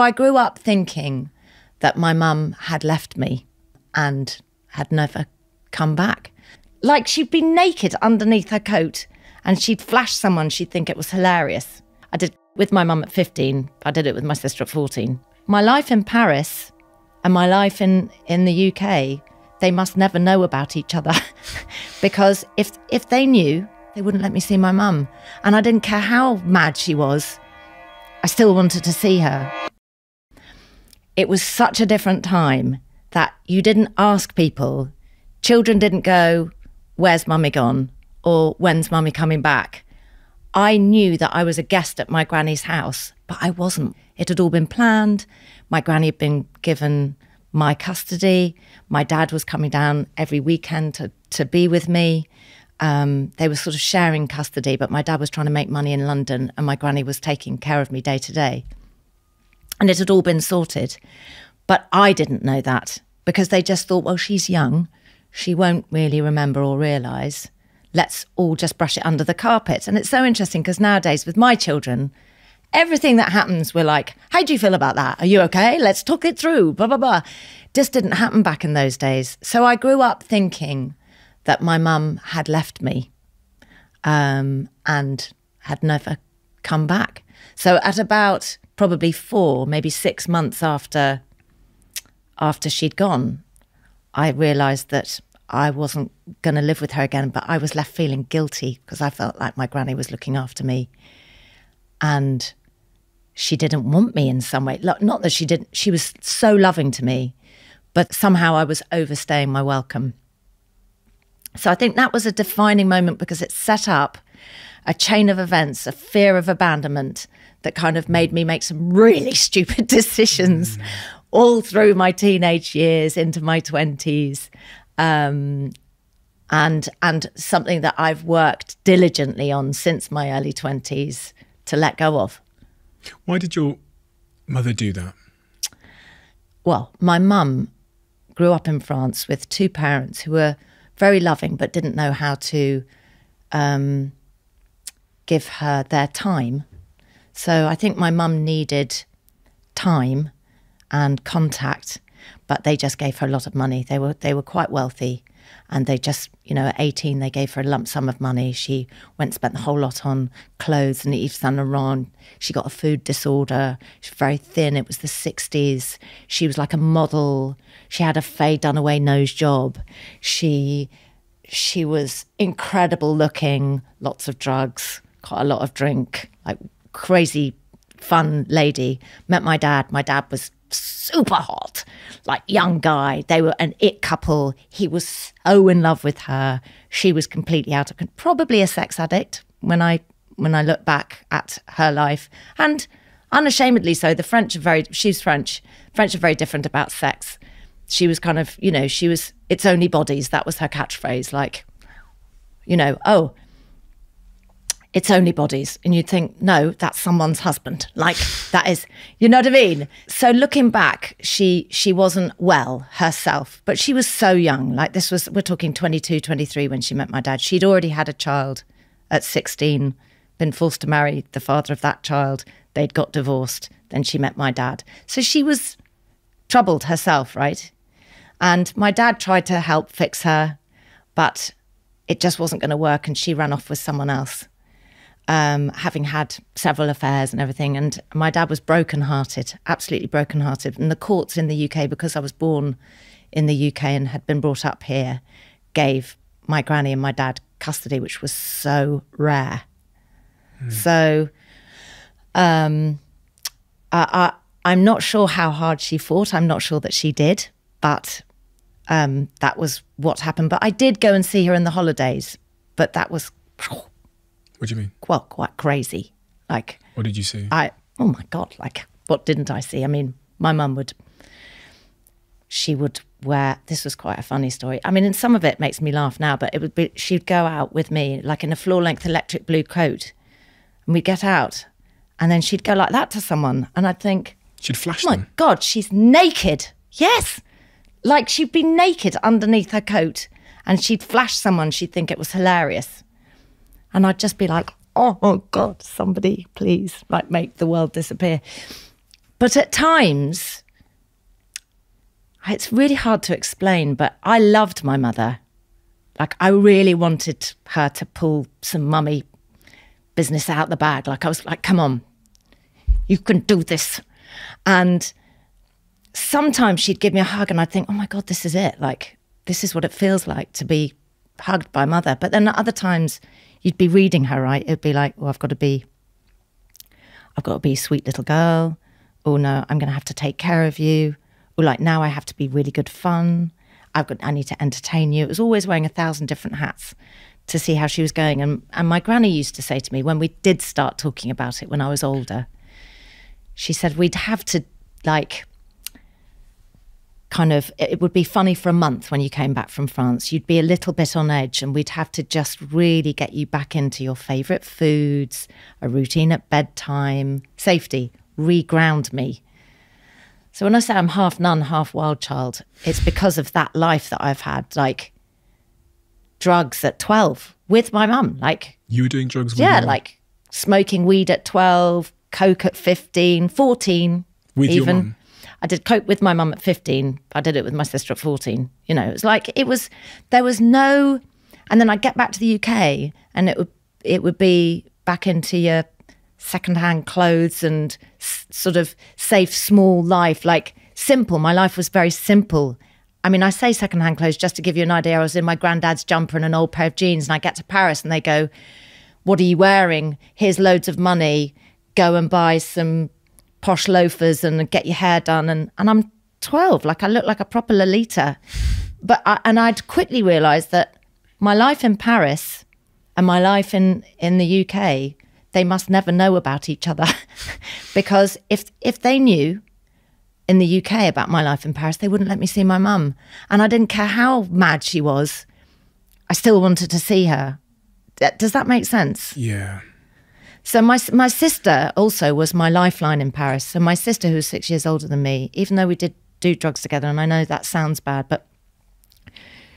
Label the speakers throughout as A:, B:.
A: I grew up thinking that my mum had left me and had never come back. Like she'd been naked underneath her coat and she'd flash someone, she'd think it was hilarious. I did with my mum at 15, I did it with my sister at 14. My life in Paris and my life in, in the UK, they must never know about each other because if, if they knew, they wouldn't let me see my mum. And I didn't care how mad she was, I still wanted to see her. It was such a different time that you didn't ask people. Children didn't go, Where's mummy gone? or When's mummy coming back? I knew that I was a guest at my granny's house, but I wasn't. It had all been planned. My granny had been given my custody. My dad was coming down every weekend to, to be with me. Um, they were sort of sharing custody, but my dad was trying to make money in London and my granny was taking care of me day to day. And it had all been sorted. But I didn't know that because they just thought, well, she's young. She won't really remember or realise. Let's all just brush it under the carpet. And it's so interesting because nowadays, with my children, everything that happens, we're like, how do you feel about that? Are you okay? Let's talk it through, blah, blah, blah. Just didn't happen back in those days. So I grew up thinking that my mum had left me um, and had never come back. So at about probably four, maybe six months after after she'd gone, I realised that I wasn't going to live with her again. But I was left feeling guilty because I felt like my granny was looking after me, and she didn't want me in some way. Not that she didn't; she was so loving to me, but somehow I was overstaying my welcome. So I think that was a defining moment because it set up a chain of events, a fear of abandonment that kind of made me make some really stupid decisions mm. all through my teenage years into my 20s. Um, and and something that I've worked diligently on since my early 20s to let go of.
B: Why did your mother do that?
A: Well, my mum grew up in France with two parents who were very loving but didn't know how to um, give her their time. So I think my mum needed time and contact, but they just gave her a lot of money. They were they were quite wealthy, and they just you know at eighteen they gave her a lump sum of money. She went spent the whole lot on clothes and Yves Saint Laurent. She got a food disorder. She was very thin. It was the sixties. She was like a model. She had a Faye Dunaway nose job. She she was incredible looking. Lots of drugs quite a lot of drink, like crazy fun lady. Met my dad. My dad was super hot, like young guy. They were an it couple. He was so in love with her. She was completely out of. Probably a sex addict when I when I look back at her life, and unashamedly so. The French are very. She's French. French are very different about sex. She was kind of, you know, she was. It's only bodies. That was her catchphrase. Like, you know, oh, it's only bodies. And you'd think, no, that's someone's husband. Like that is, you know what I mean? So looking back, she she wasn't well herself, but she was so young. Like this was, we're talking 22, 23 when she met my dad. She'd already had a child at 16, been forced to marry the father of that child. They'd got divorced. Then she met my dad. So she was troubled herself, right? And my dad tried to help fix her, but it just wasn't going to work. And she ran off with someone else um, having had several affairs and everything. And my dad was brokenhearted, absolutely brokenhearted. And the courts in the UK, because I was born in the UK and had been brought up here, gave my granny and my dad custody, which was so rare. Mm. So um, I, I, am not sure how hard she fought. I'm not sure that she did, but um, that was what happened. But I did go and see her in the holidays, but that was
B: what do you mean?
A: Well, quite crazy. Like,
B: what did you see?
A: I, oh my God, like, what didn't I see? I mean, my mum would, she would wear, this was quite a funny story. I mean, and some of it makes me laugh now, but it would be, she'd go out with me, like in a floor length electric blue coat, and we'd get out, and then she'd go like that to someone, and I'd think,
B: She'd flash
A: oh
B: them.
A: my God, she's naked. Yes. Like she'd be naked underneath her coat and she'd flash someone, she'd think it was hilarious. And I'd just be like, oh, oh God, somebody please, like make the world disappear. But at times, it's really hard to explain, but I loved my mother. Like, I really wanted her to pull some mummy business out the bag. Like, I was like, come on, you can do this. And sometimes she'd give me a hug, and I'd think, oh my God, this is it. Like, this is what it feels like to be hugged by mother. But then at other times, you'd be reading her, right? It'd be like, well, I've got to be, I've got to be a sweet little girl. Oh no, I'm going to have to take care of you. Or like now I have to be really good fun. I've got, I need to entertain you. It was always wearing a thousand different hats to see how she was going. And, and my granny used to say to me when we did start talking about it when I was older, she said we'd have to like kind of it would be funny for a month when you came back from France. You'd be a little bit on edge, and we'd have to just really get you back into your favorite foods, a routine at bedtime, safety, reground me. So when I say I'm half nun, half wild child, it's because of that life that I've had, like drugs at 12 with my mum. Like,
B: You were doing drugs with
A: yeah, like smoking weed at 12, coke at 15, 14.
B: With your
A: even. I did cope with my mum at 15. I did it with my sister at 14. You know, it was like, it was, there was no, and then I'd get back to the UK and it would, it would be back into your secondhand clothes and sort of safe, small life, like simple. My life was very simple. I mean, I say secondhand clothes just to give you an idea. I was in my granddad's jumper and an old pair of jeans, and I get to Paris and they go, What are you wearing? Here's loads of money. Go and buy some posh loafers and get your hair done. And, and I'm 12, like I look like a proper Lolita. But I, and I'd quickly realised that my life in Paris and my life in, in the UK, they must never know about each other. because if if they knew in the UK about my life in Paris, they wouldn't let me see my mum. And I didn't care how mad she was. I still wanted to see her. Does that make sense?
B: Yeah.
A: So my my sister also was my lifeline in Paris. So my sister, who was six years older than me, even though we did do drugs together, and I know that sounds bad, but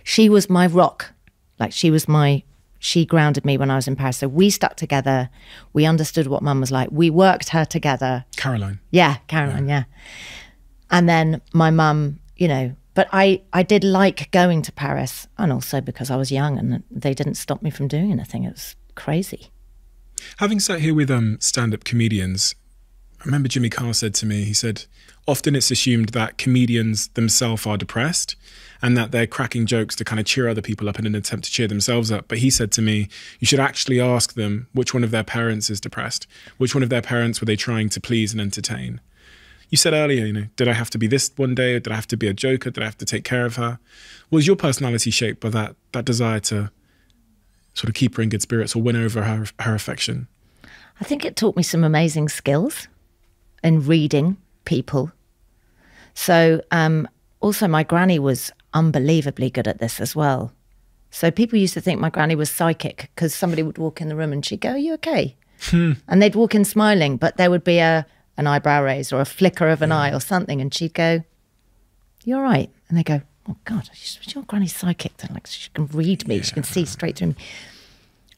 A: she was my rock. Like she was my she grounded me when I was in Paris. So we stuck together. We understood what mum was like. We worked her together.
B: Caroline.
A: Yeah, Caroline, yeah. And then my mum, you know, but I, I did like going to Paris and also because I was young and they didn't stop me from doing anything. It was crazy.
B: Having sat here with um, stand up comedians, I remember Jimmy Carr said to me, he said, often it's assumed that comedians themselves are depressed and that they're cracking jokes to kind of cheer other people up in an attempt to cheer themselves up. But he said to me, you should actually ask them which one of their parents is depressed. Which one of their parents were they trying to please and entertain? You said earlier, you know, did I have to be this one day? Or did I have to be a joker? Did I have to take care of her? Was your personality shaped by that that desire to sort of keep her in good spirits or win over her her affection?
A: I think it taught me some amazing skills in reading people. So, um, also, my granny was unbelievably good at this as well. So, people used to think my granny was psychic because somebody would walk in the room and she'd go, Are you okay? And they'd walk in smiling, but there would be a an eyebrow raise or a flicker of an eye or something, and she'd go, "You're right," and they go, "Oh God, she's your granny's psychic." Then like she can read me, she can see straight through me.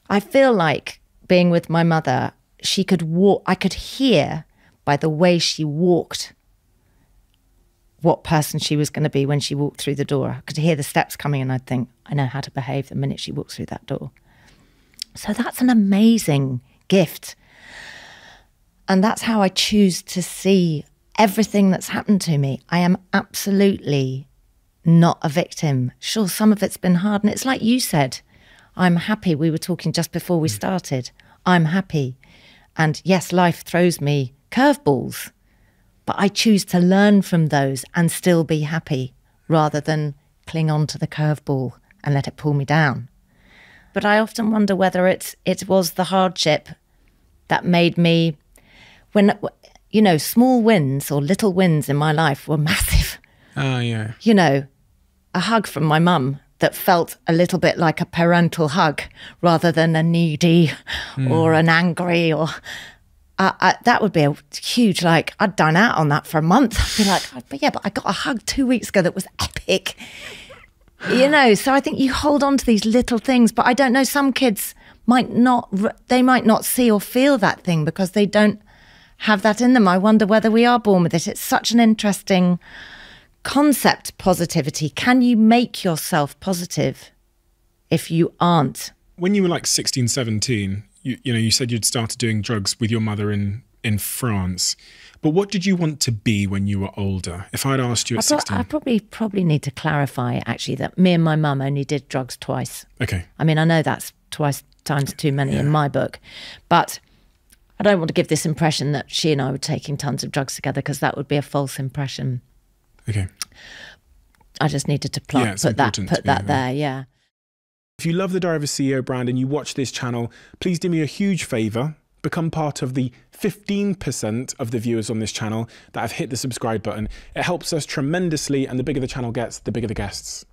A: I feel like being with my mother, she could walk. I could hear by the way she walked what person she was going to be when she walked through the door. I could hear the steps coming, and I'd think, I know how to behave the minute she walks through that door. So that's an amazing gift. And that's how I choose to see everything that's happened to me. I am absolutely not a victim. Sure, some of it's been hard. And it's like you said, I'm happy. We were talking just before we started. I'm happy. And yes, life throws me curveballs, but I choose to learn from those and still be happy rather than cling on to the curveball and let it pull me down. But I often wonder whether it's, it was the hardship that made me when you know small wins or little wins in my life were massive
B: Ah, yeah.
A: you know a hug from my mum that felt a little bit like a parental hug rather than a needy or an angry or uh, uh, that would be a huge like i'd dine out on that for a month i'd be like "Oh, but yeah but i got a hug two weeks ago that was epic you know so i think you hold on to these little things but i don't know some kids might not they might not see or feel that thing because they don't have that in them. I wonder whether we are born with it. It's such an interesting concept, positivity. Can you make yourself positive if you aren't?
B: When you were like 16, 17, you, you know, you said you'd started doing drugs with your mother in, in France. But what did you want to be when you were older? If I'd asked you at
A: I, pro-
B: 16.
A: I probably probably need to clarify actually that me and my mum only did drugs twice.
B: okay.
A: I mean, I know that's twice times too many in my book, but I don't want to give this impression that she and I were taking tons of drugs together because that would be a false impression.
B: Okay.
A: I just needed to plot,
B: Yeah,
A: put that put that there. Yeah.
B: If you love the Diary of a CEO brand and you watch this channel, please do me a huge favor. Become part of the 15% of the viewers on this channel that have hit the subscribe button. It helps us tremendously, and the bigger the channel gets, the bigger the guests.